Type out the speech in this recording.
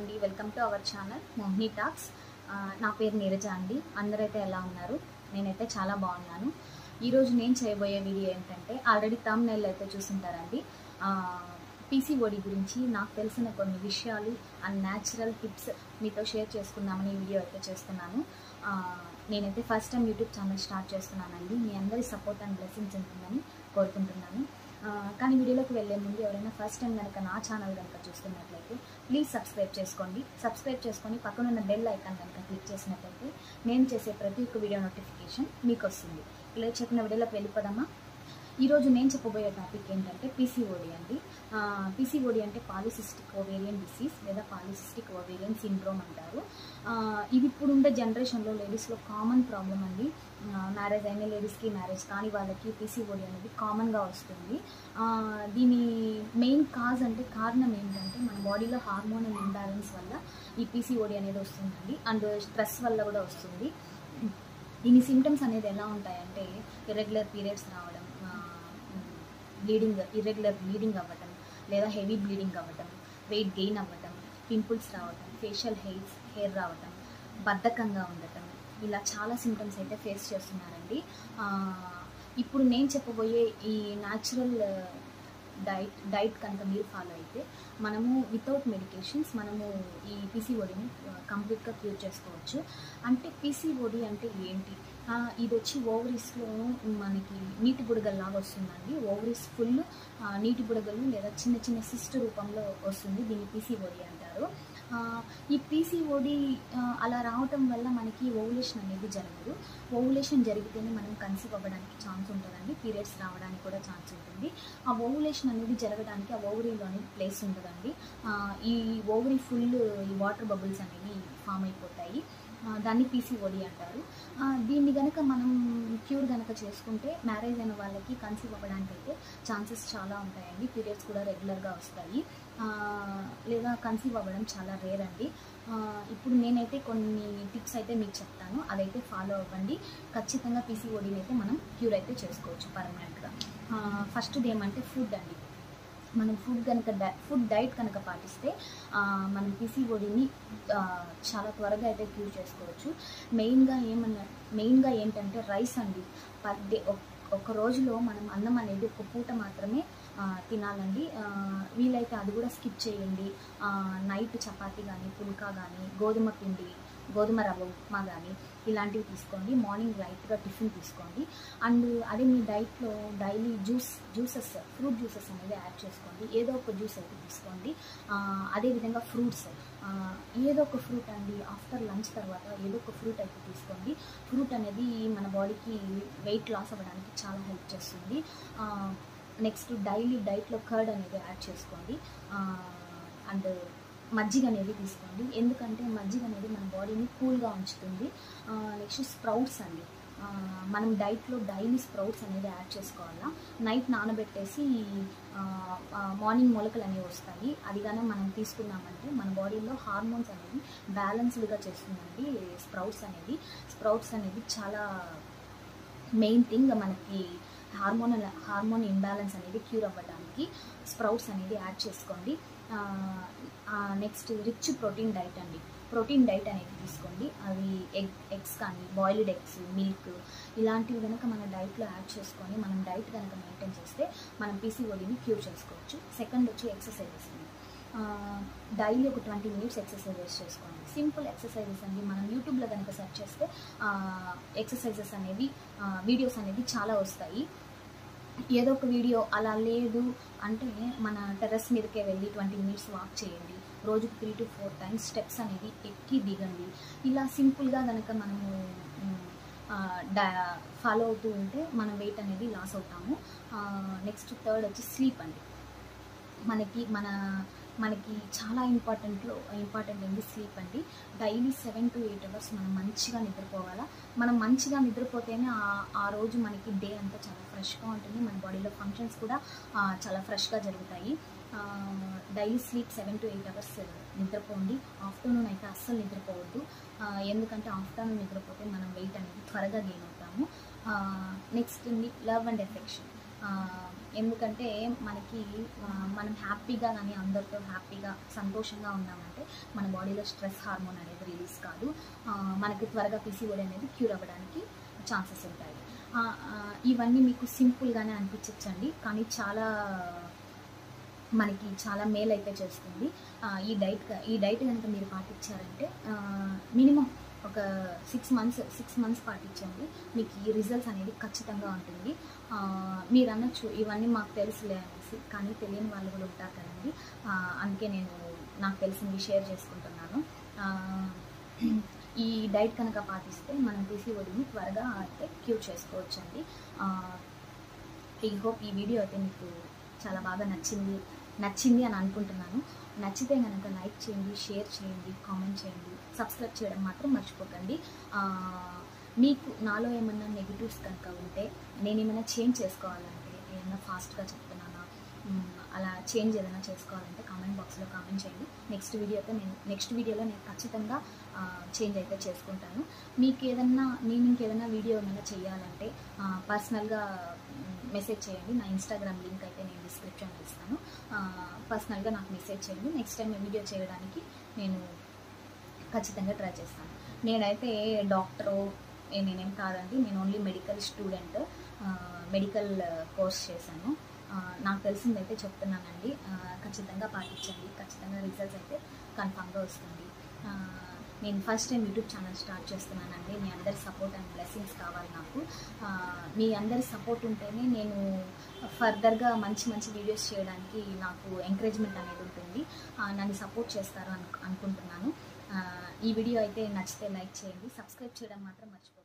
అండి. Welcome to our channel Mohini talks నా పేరు నీరజ అండి. అందరైతే ఎలా ఉన్నారు? నేనైతే చాలా బాగున్నాను. ఈరోజు నేను చేయబోయే వీడియో ఏంటంటే ఆల్రెడీ తమ్ నెల్ అయితే చూసుంటారండి. పీసీఓడి గురించి నాకు తెలిసిన కొన్ని విషయాలు అండ్ న్యాచురల్ టిప్స్ మీతో షేర్ చేసుకుందామని ఈ వీడియో అయితే చేస్తున్నాను. నేనైతే first time YouTube channel start చేస్తున్నానండి. మీ అందరి సపోర్ట్ అండ్ బ్లెస్సింగ్స్ ఉంటుందని కోరుకుంటున్నాను. కానీ వీడియోలోకి వెళ్ళే ముందు ఎవరైనా ఫస్ట్ టైం కనుక నా ఛానల్ కనుక చూస్తున్నట్లయితే ప్లీజ్ సబ్స్క్రైబ్ చేసుకోండి. సబ్స్క్రైబ్ చేసుకొని పక్కనున్న బెల్ ఐకాన్ కనుక క్లిక్ చేసినట్లయితే నేను చేసే ప్రతి ఒక్క వీడియో నోటిఫికేషన్ మీకు వస్తుంది. ఇలా చెప్పిన వీడియోలోకి వెళ్ళిపోదామా? ఈరోజు నేను చెప్పబోయే టాపిక్ ఏంటంటే పీసీఓడి అండి. పీసీఓడి అంటే పాలిసిస్టిక్ ఓవేరియన్ డిసీజ్ లేదా పాలిసిస్టిక్ ఓవేరియన్ సిండ్రోమ్ అంటారు. ఇది ఇప్పుడు ఉండే జనరేషన్లో లేడీస్లో కామన్ ప్రాబ్లం అండి. మ్యారేజ్ అయిన లేడీస్కి మ్యారేజ్ కాని వాళ్ళకి పీసీఓడి అనేది కామన్గా వస్తుంది. దీని మెయిన్ కాజ్ అంటే కారణం ఏంటంటే మన బాడీలో హార్మోనల్ ఇంబ్యాలెన్స్ వల్ల ఈ పీసీఓడి అనేది వస్తుందండి. అండ్ స్ట్రెస్ వల్ల కూడా వస్తుంది. దీని సిమ్టమ్స్ అనేది ఎలా ఉంటాయంటే ఇర్రెగ్యులర్ పీరియడ్స్ రావడం బ్లీడింగ్ ఇర్రెగ్యులర్ బ్లీడింగ్ అవ్వటం లేదా హెవీ బ్లీడింగ్ అవ్వటం వెయిట్ గెయిన్ అవ్వటం పింపుల్స్ రావటం ఫేషియల్ హెయిర్స్ హెయిర్ రావటం బద్ధకంగా ఉండటం ఇలా చాలా సిమ్టమ్స్ అయితే ఫేస్ చేస్తున్నారండి. ఇప్పుడు నేను చెప్పబోయే ఈ న్యాచురల్ డైట్ డైట్ కనుక మీరు ఫాలో అయితే మనము వితౌట్ మెడికేషన్స్ మనము ఈ పీసీఓడిని కంప్లీట్గా క్యూర్ చేసుకోవచ్చు. అంటే పీసీఓడి అంటే ఏంటి? ఇది వచ్చి ఓవరీస్లో మనకి నీటి బుడగల్లాగా వస్తుందండి. ఓవరీస్ ఫుల్ నీటి బుడగలు లేదా చిన్న చిన్న సిస్ట్ రూపంలో వస్తుంది. దీన్ని పీసీఓడి అంటారు. ఈ పీసీఓడి అలా రావటం వల్ల మనకి ఓవులేషన్ అనేది జరగదు. ఓవులేషన్ జరిగితేనే మనం కన్సీవ్ అవ్వడానికి ఛాన్స్ ఉంటుందండి. పీరియడ్స్ రావడానికి కూడా ఛాన్స్ ఉంటుంది. ఆ ఓవులేషన్ అనేది జరగడానికి ఆ ఓవరీలో అనేది ప్లేస్ ఉంటుందండి ఈ ఓవరీ ఫుల్ ఈ వాటర్ బబుల్స్ అనేవి ఫామ్ అయిపోతాయి. దాన్ని పీసీఓడి అంటారు. దీన్ని కనుక మనం క్యూర్ కనుక చేసుకుంటే మ్యారేజ్ అయిన వాళ్ళకి కన్సీవ్ అవ్వడానికి అయితే ఛాన్సెస్ చాలా ఉంటాయండి. పీరియడ్స్ కూడా రెగ్యులర్గా వస్తాయి. లేదా కన్సీవ్ అవ్వడం చాలా రేర్ అండి. ఇప్పుడు నేనైతే కొన్ని టిప్స్ అయితే మీకు చెప్తాను. అదైతే ఫాలో అవ్వండి. ఖచ్చితంగా పీసీఓడిని అయితే మనం క్యూర్ అయితే చేసుకోవచ్చు పర్మనెంట్గా. ఫస్ట్ది ఏమంటే ఫుడ్ అండి. మనం ఫుడ్ కనుక డై ఫుడ్ డైట్ కనుక పాటిస్తే మనం పీసీఓడిని చాలా త్వరగా అయితే క్యూర్ చేసుకోవచ్చు. మెయిన్గా ఏమన్నా మెయిన్గా ఏంటంటే రైస్ అండి. పర్ డే ఒక రోజులో మనం అన్నం అనేది ఒక పూట మాత్రమే తినాలండి. వీలైతే అది కూడా స్కిప్ చేయండి. నైట్ చపాతీ కానీ పుల్కా కానీ గోధుమ పిండి గోధుమ రవ్వ ఉప్మా కానీ ఇలాంటివి తీసుకోండి. మార్నింగ్ లైట్గా టిఫిన్ తీసుకోండి. అండ్ అదే మీ డైట్లో daily juice juices fruit juices అనేది యాడ్ చేసుకోండి. ఏదో ఒక జ్యూస్ అయితే తీసుకోండి. అదేవిధంగా ఫ్రూట్స్. ఏదో ఒక ఫ్రూట్ అండి ఆఫ్టర్ లంచ్ తర్వాత ఏదో ఒక ఫ్రూట్ అయితే తీసుకోండి. ఫ్రూట్ అనేది మన బాడీకి వెయిట్ లాస్ అవ్వడానికి చాలా హెల్ప్ చేస్తుంది. నెక్స్ట్ డైలీ డైట్లో కర్డ్ అనేది యాడ్ చేసుకోండి. అండ్ మజ్జిగ అనేది తీసుకోండి. ఎందుకంటే మజ్జిగ అనేది మన బాడీని కూల్గా ఉంచుతుంది. నెక్స్ట్ స్ప్రౌట్స్ అండి. మనం డైట్లో డైలీ స్ప్రౌట్స్ అనేది యాడ్ చేసుకోవాలా? నైట్ నానబెట్టేసి మార్నింగ్ మొలకలు అనేవి వస్తాయి. అదిగానే మనం తీసుకున్నామంటే మన బాడీలో హార్మోన్స్ అనేది బ్యాలెన్స్డ్గా చేస్తుందండి స్ప్రౌట్స్ అనేది. స్ప్రౌట్స్ అనేది చాలా మెయిన్ థింగ్ మనకి హార్మోనల్ హార్మోన్ ఇంబ్యాలెన్స్ అనేది క్యూర్ అవ్వడానికి స్ప్రౌట్స్ అనేది యాడ్ చేసుకోండి. నెక్స్ట్ రిచ్ ప్రోటీన్ డైట్ అండి. ప్రోటీన్ డైట్ అనేది తీసుకోండి. అవి ఎగ్ ఎగ్స్ కానీ బాయిల్డ్ ఎగ్స్ మిల్క్ ఇలాంటివి కనుక మన డైట్లో యాడ్ చేసుకొని మనం డైట్ కనుక మెయింటైన్ చేస్తే మనం పీసీఓడిని క్యూర్ చేసుకోవచ్చు. సెకండ్ వచ్చి ఎక్సర్సైజెస్ అండి. డైలీ ఒక ట్వంటీ మినిట్స్ ఎక్సర్సైజెస్ చేసుకోండి. సింపుల్ ఎక్సర్సైజెస్ అండి. మనం యూట్యూబ్లో కనుక సెర్చ్ చేస్తే ఎక్సర్సైజెస్ అనేవి వీడియోస్ అనేవి చాలా వస్తాయి. ఏదో ఒక వీడియో అలా లేదు అంటే మన టెర్రస్ మీదకే వెళ్ళి ట్వంటీ మినిట్స్ వాక్ చేయండి. రోజుకు three to four times steps అనేది ఎక్కి దిగండి. ఇలా సింపుల్గా కనుక మనము ఫాలో అవుతూ ఉంటే మన వెయిట్ అనేది లాస్ అవుతాము. నెక్స్ట్ థర్డ్ వచ్చి స్లీప్ అండి. మనకి మన మనకి చాలా ఇంపార్టెంట్లో ఇంపార్టెంట్ ఏంటి స్లీప్ అండి. Daily seven to eight hours మనం మంచిగా నిద్రపోవాలా? మనం మంచిగా నిద్రపోతేనే ఆ- రోజు మనకి డే అంతా చాలా ఫ్రెష్గా ఉంటుంది. మన బాడీలో ఫంక్షన్స్ కూడా చాలా ఫ్రెష్గా జరుగుతాయి. Daily sleep seven to eight hours నిద్రపోండి. Afternoon అయితే అస్సలు నిద్రపోవద్దు. ఎందుకంటే ఆఫ్టర్నూన్ నిద్రపోతే మనం వెయిట్ అనేది త్వరగా గెయిన్ అవుతాము. నెక్స్ట్ లవ్ అండ్ ఎఫెక్షన్ ఎందుకంటే మనకి మనం హ్యాపీగా కానీ అందరితో హ్యాపీగా సంతోషంగా ఉన్నామంటే మన బాడీలో స్ట్రెస్ హార్మోన్ అనేది రిలీజ్ కాదు. మనకి త్వరగా పీసీఓడి అనేది క్యూర్ అవ్వడానికి ఛాన్సెస్ ఉంటాయి. ఇవన్నీ మీకు సింపుల్గానే అనిపించచ్చండి. కానీ చాలా మనకి చాలా మేలు అయితే చేస్తుంది ఈ డైట్ ఈ డైట్ కనుక మీరు పాటించారంటే మినిమం ఒక సిక్స్ మంత్స్ సిక్స్ మంత్స్ పాటించండి. మీకు ఈ రిజల్ట్స్ అనేది ఖచ్చితంగా ఉంటుంది. మీరు అనొచ్చు ఇవన్నీ మాకు తెలుసులే అనేసి కానీ తెలియని వాళ్ళు కూడా ఉంటారు కదండి. అందుకే నేను నాకు తెలిసింది షేర్ చేసుకుంటున్నాను. ఈ డైట్ కనుక పాటిస్తే మనం పీసీఓడిని త్వరగా అయితే క్యూర్ చేసుకోవచ్చండి. ఈ ఐ హోప్ ఈ వీడియో అయితే మీకు చాలా బాగా నచ్చింది. నచ్చింది అని అనుకుంటున్నాను. నచ్చితే కనుక లైక్ చేయండి షేర్ చేయండి కామెంట్ చేయండి. సబ్స్క్రైబ్ చేయడం మాత్రం మర్చిపోకండి. మీకు నాలో ఏమన్నా నెగిటివ్స్ కనుక ఉంటే నేను ఏమైనా చేంజ్ చేసుకోవాలంటే ఏమైనా ఫాస్ట్గా చెప్తున్నానా అలా చేంజ్ ఏదైనా చేసుకోవాలంటే కామెంట్ బాక్స్లో కామెంట్ చేయండి. నెక్స్ట్ వీడియోతో నేను నెక్స్ట్ వీడియోలో నేను ఖచ్చితంగా చేంజ్ అయితే చేసుకుంటాను. మీకు ఏదన్నా నేను ఇంకేదైనా వీడియో ఏమైనా చేయాలంటే పర్సనల్గా మెసేజ్ చేయండి. నా ఇన్స్టాగ్రామ్ లింక్ అయితే నేను డిస్క్రిప్షన్లో ఇస్తాను. పర్సనల్గా నాకు మెసేజ్ చేయండి. నెక్స్ట్ టైం వీడియో చేయడానికి నేను ఖచ్చితంగా ట్రై చేస్తాను. నేనైతే డాక్టరు నేనేం కాదండి. నేను only medical student medical course చేశాను. నాకు తెలిసిందైతే చెప్తున్నానండి. ఖచ్చితంగా పాటించండి. ఖచ్చితంగా రిజల్ట్స్ అయితే కన్ఫామ్గా వస్తుంది. నేను first time YouTube channel start చేస్తున్నానండి. మీ అందరి సపోర్ట్ అండ్ బ్లెస్సింగ్స్ కావాలి నాకు. మీ అందరి సపోర్ట్ ఉంటేనే నేను ఫర్దర్గా మంచి మంచి వీడియోస్ చేయడానికి నాకు ఎంకరేజ్మెంట్ అనేది ఉంటుంది. నన్ను సపోర్ట్ చేస్తారు అనుకుంటున్నాను. ఈ వీడియో అయితే నచ్చితే లైక్ చేయండి. సబ్స్క్రైబ్ చేయడం మాత్రం మర్చిపోకండి